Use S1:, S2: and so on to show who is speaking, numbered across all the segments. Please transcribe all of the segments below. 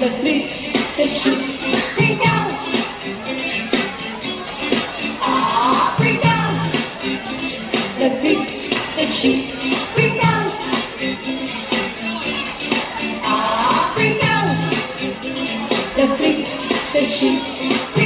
S1: the beat, say Ah, bring down. The beat, say shoot. Bring down. Ah, bring down. The beat, say shoot.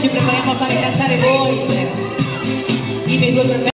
S1: ci prepariamo a fare cantare voi. Dime due